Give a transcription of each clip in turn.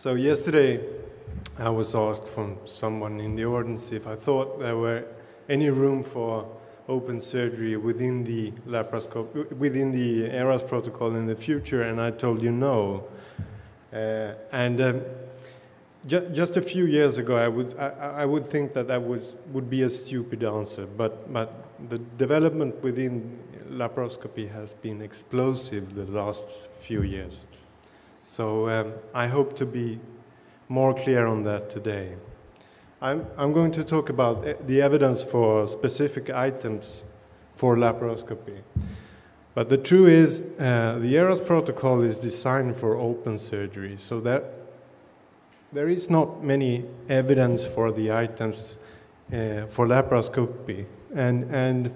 So yesterday, I was asked from someone in the audience if I thought there were any room for open surgery within the laparoscope, within the ERAS protocol in the future, and I told you no. Uh, and um, ju just a few years ago, I would, I, I, would think that that was, would be a stupid answer, but, but the development within laparoscopy has been explosive the last few years. So um, I hope to be more clear on that today. I'm, I'm going to talk about the evidence for specific items for laparoscopy. But the truth is, uh, the ERAS protocol is designed for open surgery, so that there is not many evidence for the items uh, for laparoscopy. And, and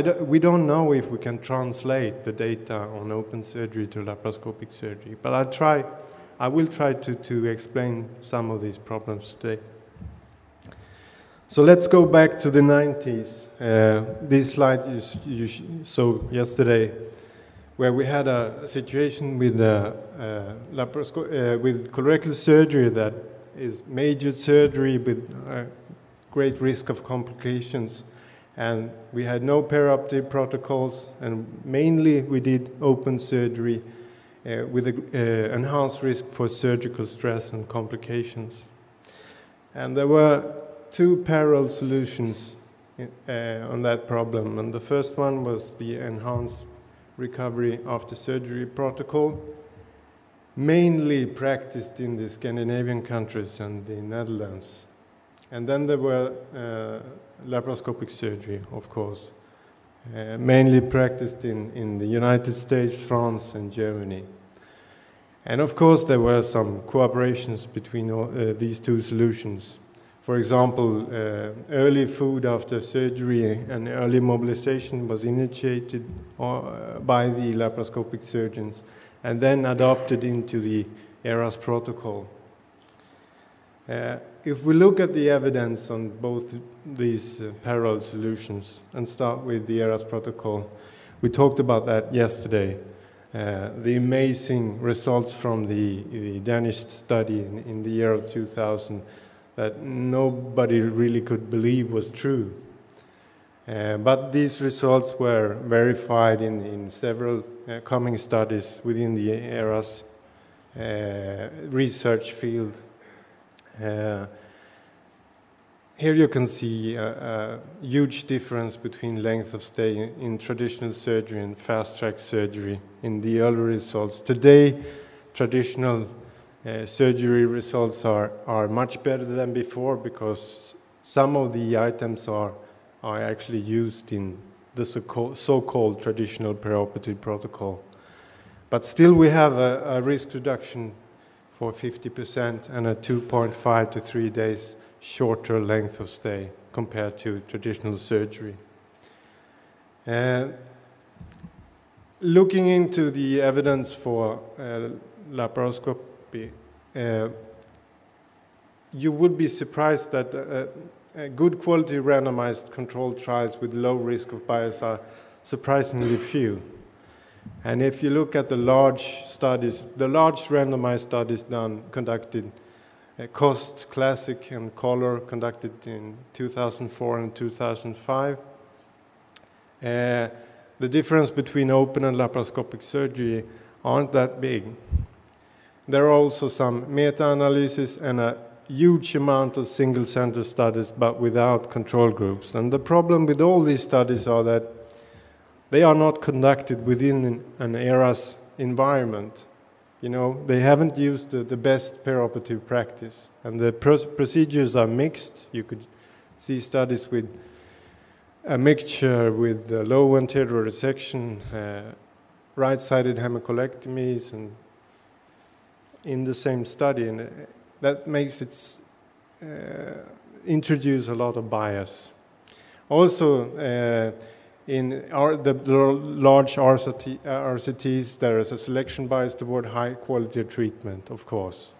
do, we don't know if we can translate the data on open surgery to laparoscopic surgery, but I try, I will try to, to explain some of these problems today. So let's go back to the 90s. Uh, this slide you, you saw yesterday, where we had a situation with, uh, uh, uh, with colorectal surgery that is major surgery with uh, great risk of complications and we had no perioperative protocols, and mainly we did open surgery uh, with an uh, enhanced risk for surgical stress and complications. And there were two parallel solutions uh, on that problem, and the first one was the enhanced recovery after surgery protocol, mainly practiced in the Scandinavian countries and the Netherlands. And then there were uh, laparoscopic surgery, of course, uh, mainly practiced in, in the United States, France, and Germany. And of course, there were some cooperations between all, uh, these two solutions. For example, uh, early food after surgery and early mobilization was initiated uh, by the laparoscopic surgeons and then adopted into the ERAS protocol. Uh, if we look at the evidence on both these uh, parallel solutions and start with the ERAS protocol, we talked about that yesterday. Uh, the amazing results from the, the Danish study in, in, the year of 2000 that nobody really could believe was true. Uh, but these results were verified in, in several uh, coming studies within the ERAS uh, research field uh, here you can see a, a, huge difference between length of stay in, in traditional surgery and fast-track surgery in the early results. Today, traditional uh, surgery results are, are much better than before because some of the items are, are actually used in the so-called so traditional perioperative protocol. But still we have a, a risk reduction for 50% and a 2.5 to 3 days shorter length of stay compared to traditional surgery. Uh, looking into the evidence for uh, laparoscopy, uh, you would be surprised that uh, good quality randomized controlled trials with low risk of bias are surprisingly few. And if you look at the large studies, the large randomized studies done, conducted, uh, COST, Classic, and COLOR, conducted in 2004 and 2005, uh, the difference between open and laparoscopic surgery aren't that big. There are also some meta-analysis and a huge amount of single-center studies, but without control groups. And the problem with all these studies are that they are not conducted within an ERAS environment. You know, they haven't used the, the best perioperative practice. And the procedures are mixed. You could see studies with a mixture with low anterior resection, uh, right-sided hemicolectomies, and in the same study. And uh, that makes it uh, introduce a lot of bias. Also, uh, in our, the, the, large RCT, uh, RCTs, there is a selection bias toward high quality treatment, of course.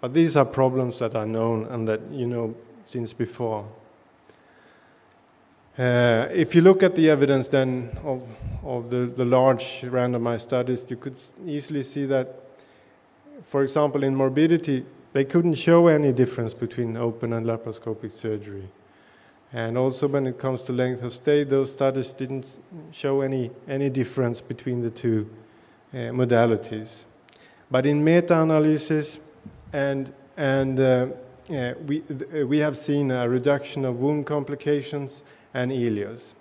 But these are problems that are known and that you know since before. Uh, if you look at the evidence then of, of the, the large randomized studies, you could easily see that for example, in morbidity, they couldn't show any difference between open and laparoscopic surgery. And also when it comes to length of stay, those studies didn't show any, any difference between the two uh, modalities. But in meta-analysis and, and uh, uh, we, we have seen a reduction of wound complications and ileus.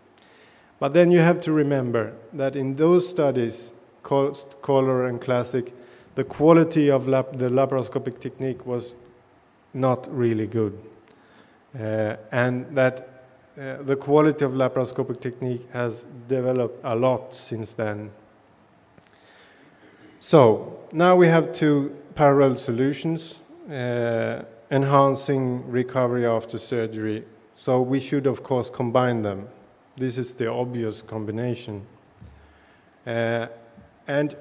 But then you have to remember that in those studies, COST, Color, and Classic, the quality of lap the laparoscopic technique was not really good. Uh, and that uh, the quality of laparoscopic technique has developed a lot since then. So now we have two parallel solutions uh, enhancing recovery after surgery. So we should, of course, combine them. This is the obvious combination. Uh, and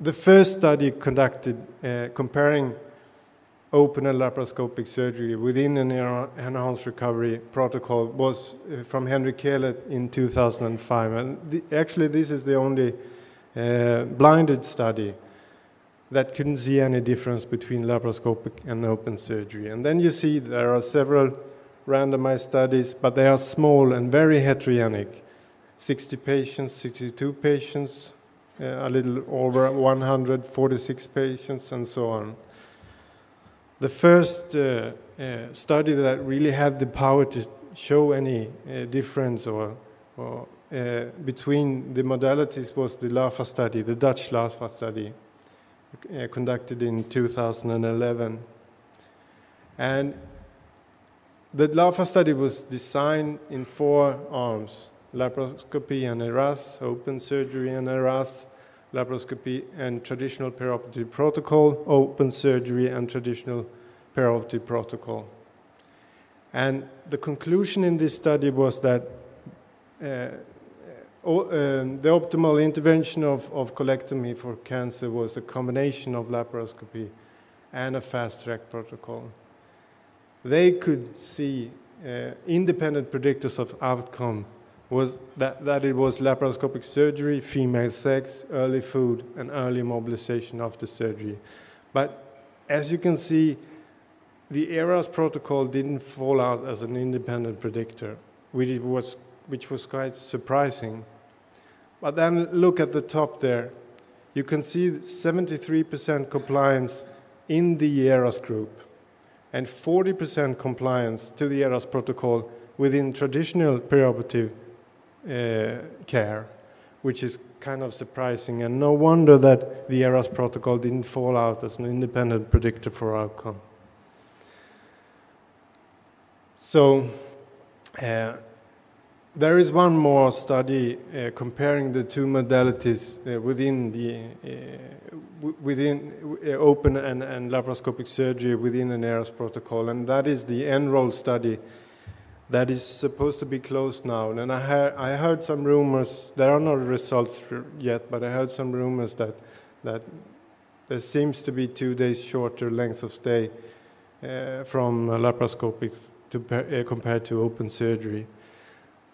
the first study conducted uh, comparing open and laparoscopic surgery within an enhanced recovery protocol was uh, from Henry Kehlet in 2005. And the, actually, this is the only uh, blinded study that couldn't see any difference between laparoscopic and open surgery. And then you see there are several randomized studies, but they are small and very heterogenic. 60 patients, 62 patients, uh, a little over 146 patients, and so on. The first uh, uh, study that really had the power to show any uh, difference or, or uh, between the modalities was the LAFA study, the Dutch LAFA study, uh, conducted in 2011. And the LAFA study was designed in four arms laparoscopy and ERAS, open surgery and ERAS, laparoscopy and traditional perioperative protocol, open surgery and traditional perioperative protocol. And the conclusion in this study was that uh, um, the optimal intervention of, of colectomy for cancer was a combination of laparoscopy and a fast track protocol. They could see uh, independent predictors of outcome was that, that it was laparoscopic surgery, female sex, early food, and early mobilization after surgery. But as you can see, the ERAS protocol didn't fall out as an independent predictor, which was, which was quite surprising. But then look at the top there. You can see 73% compliance in the ERAS group and 40% compliance to the ERAS protocol within traditional perioperative care, which is kind of surprising. And no wonder that the ERAS protocol didn't fall out as an independent predictor for outcome. So, uh, there is one more study uh, comparing the two modalities uh, within the uh, within uh, open and, and, laparoscopic surgery within an ERAS protocol, and that is the ENROL study that is supposed to be closed now. And I, heard, I heard some rumors, there are no results yet, but I heard some rumors that, that there seems to be two days shorter length of stay uh, from laparoscopic to, uh, compared to open surgery.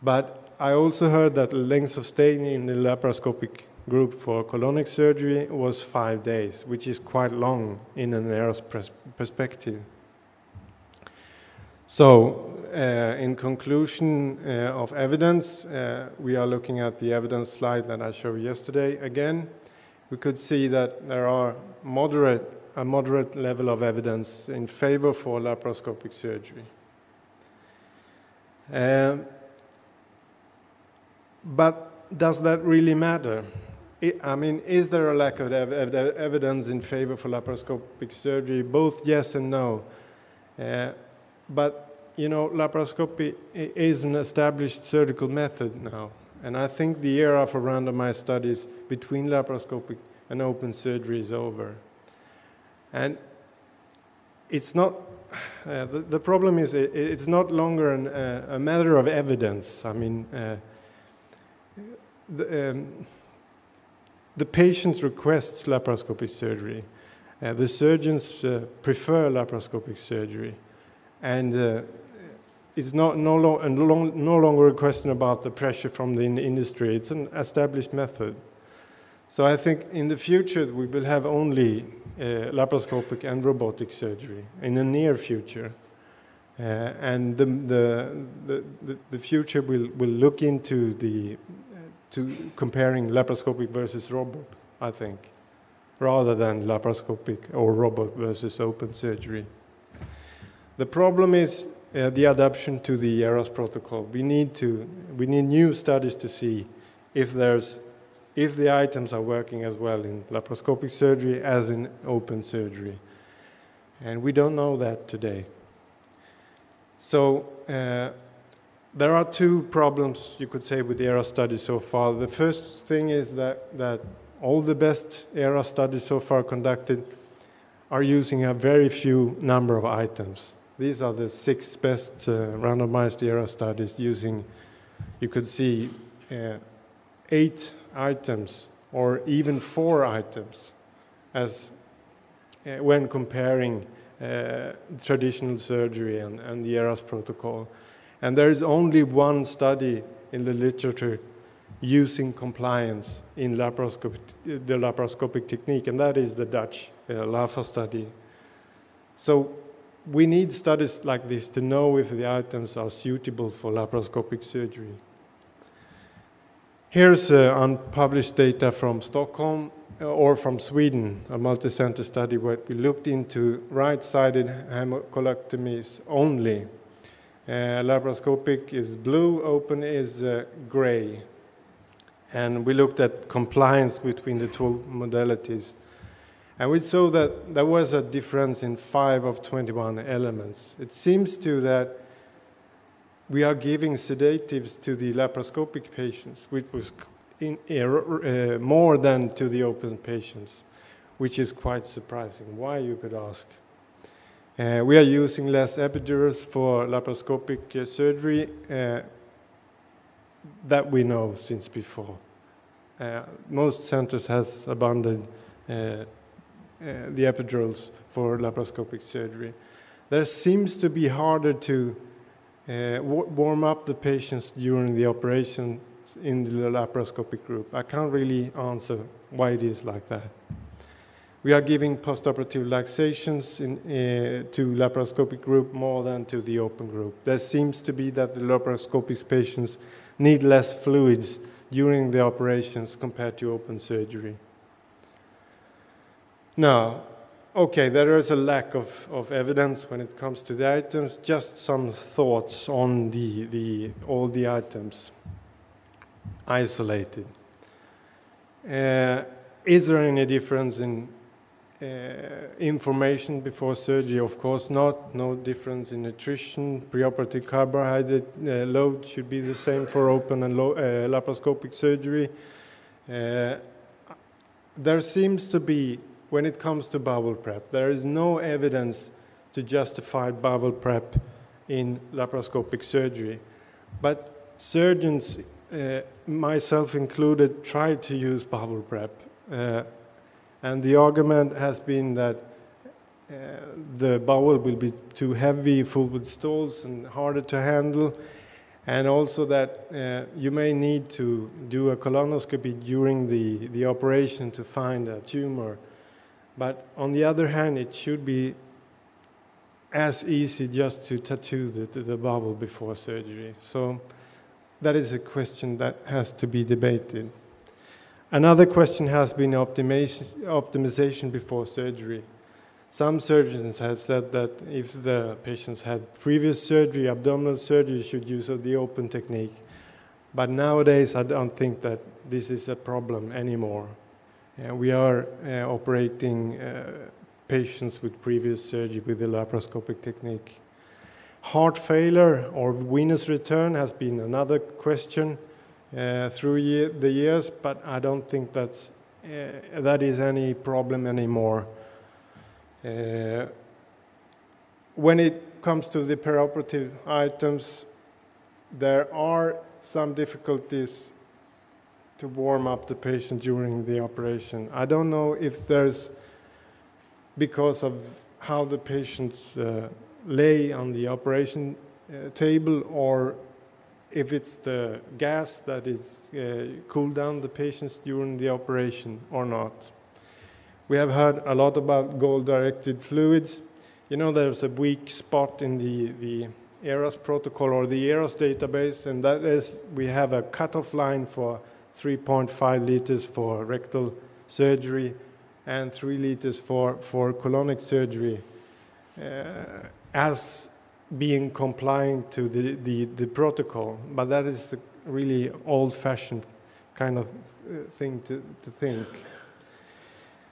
But I also heard that the length of stay in the laparoscopic group for colonic surgery was five days, which is quite long in an ERAS perspective. So, in conclusion uh, of evidence, uh, we are looking at the evidence slide that I showed yesterday. Again, we could see that there are moderate, a moderate level of evidence in favor for laparoscopic surgery. Um, but does that really matter? I mean, is there a lack of ev ev evidence in favor for laparoscopic surgery? Both yes and no. Uh, but, you know, laparoscopy is an established surgical method now. And I think the era for randomized studies between laparoscopic and open surgery is over. And it's not, uh, the, the, problem is it, it's not longer an, uh, a matter of evidence. I mean, uh, the, um, the patients requests laparoscopic surgery. Uh, the surgeons uh, prefer laparoscopic surgery. And uh, it's no, lo no, longer a question about the pressure from the industry. It's an established method. So I think in the future we will have only uh, laparoscopic and robotic surgery in the near future. Uh, and the, the, the, the, future will, will look into the to comparing laparoscopic versus robot, I think, rather than laparoscopic or robot versus open surgery. The problem is uh, the adaptation to the ERAS protocol. We need to we need new studies to see if there's if the items are working as well in laparoscopic surgery as in open surgery. And we don't know that today. So uh, there are two problems, you could say, with the ERA study so far. The first thing is that, that all the best ERA studies so far conducted are using a very few number of items. These are the six best uh, randomized ERA studies using, you could see, uh, eight items or even four items as uh, when comparing uh, traditional surgery and, and the ERAS protocol. And there is only one study in the literature using compliance in laparoscopic, the laparoscopic technique, and that is the Dutch uh, LAFA study. So we need studies like this to know if the items are suitable for laparoscopic surgery. Here's uh, unpublished data from Stockholm uh, or from Sweden, a multi-center study where we looked into right-sided hemicolectomies only. Uh, laparoscopic is blue, open is uh, gray. And we looked at compliance between the two modalities. And we saw that there was a difference in 5 of 21 elements. It seems to that we are giving sedatives to the laparoscopic patients, which was in, uh, more than to the open patients, which is quite surprising. Why, you could ask? Uh, we are using less epidurals for laparoscopic uh, surgery that we know since before. Most centers has abandoned the epidurals for laparoscopic surgery. There seems to be harder to uh, warm up the patients during the operation in the laparoscopic group. I can't really answer why it is like that. We are giving postoperative laxations in, uh, to laparoscopic group more than to the open group. There seems to be that the laparoscopic patients need less fluids during the operations compared to open surgery. Now, Okay, there is a lack of, of evidence when it comes to the items. Just some thoughts on the, the, all the items isolated. Uh, is there any difference in uh, information before surgery? Of course not. No difference in nutrition. Preoperative carbohydrate uh, load should be the same for open and low, uh, laparoscopic surgery. Uh, there seems to be when it comes to bowel prep. There is no evidence to justify bowel prep in laparoscopic surgery. But surgeons, uh, myself included, try to use bowel prep. Uh, and the argument has been that uh, the bowel will be too heavy, full with stools, and harder to handle. And also that uh, you may need to do a colonoscopy during the, the operation to find a tumor. But on the other hand, it should be as easy just to tattoo the, the bubble before surgery. So that is a question that has to be debated. Another question has been optimization before surgery. Some surgeons have said that if the patients had previous surgery, abdominal surgery, should use the open technique. But nowadays, I don't think that this is a problem anymore. Uh, we are uh, operating uh, patients with previous surgery with the laparoscopic technique. Heart failure or venous return has been another question uh, through year, the years, but I don't think that's, uh, that is any problem anymore. Uh, when it comes to the perioperative items, there are some difficulties to warm up the patient during the operation. I don't know if there's, because of how the patients uh, lay on the operation uh, table or if it's the gas that is uh, down the patients during the operation or not. We have heard a lot about goal-directed fluids. You know, there's a weak spot in the, the ERAS protocol or the ERAS database, and that is we have a cutoff line for 3.5 liters for rectal surgery and 3 liters for, for colonic surgery uh, as being compliant to the, the, the, protocol. But that is a really old-fashioned kind of uh, thing to, to think.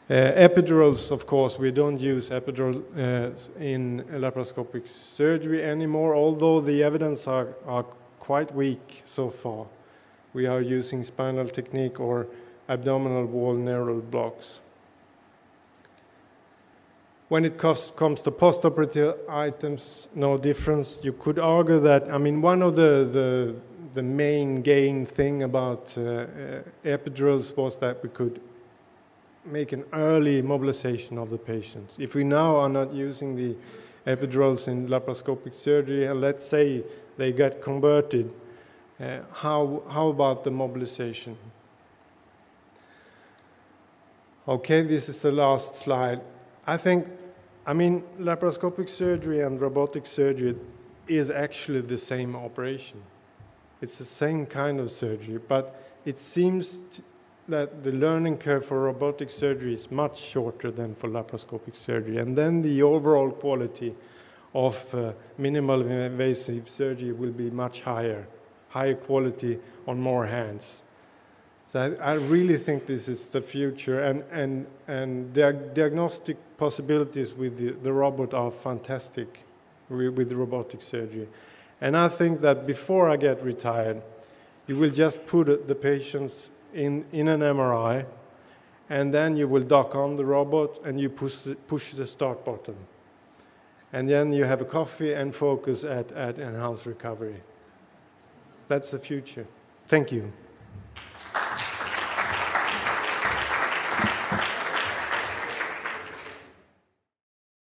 Uh, epidurals, of course, we don't use epidural uh, in laparoscopic surgery anymore, although the evidence are, are quite weak so far. We are using spinal technique or abdominal wall neural blocks. When it comes, to postoperative items, no difference. You could argue that, I mean, one of the, the, the main gain thing about uh, uh, epidurals was that we could make an early mobilization of the patients. If we now are not using the epidurals in laparoscopic surgery, and let's say they get converted, uh, how, how about the mobilization? Okay, this is the last slide. I think, I mean, laparoscopic surgery and robotic surgery is actually the same operation. It's the same kind of surgery, but it seems that the learning curve for robotic surgery is much shorter than for laparoscopic surgery. And then the overall quality of uh, minimal invasive surgery will be much higher, higher quality on more hands. So I, I really think this is the future, and, and, and the diagnostic possibilities with the, the robot are fantastic with robotic surgery. And I think that before I get retired, you will just put the patients in, in an MRI, and then you will dock on the robot and you push, push the start button. And then you have a coffee and focus at, at enhanced recovery. That's the future. Thank you.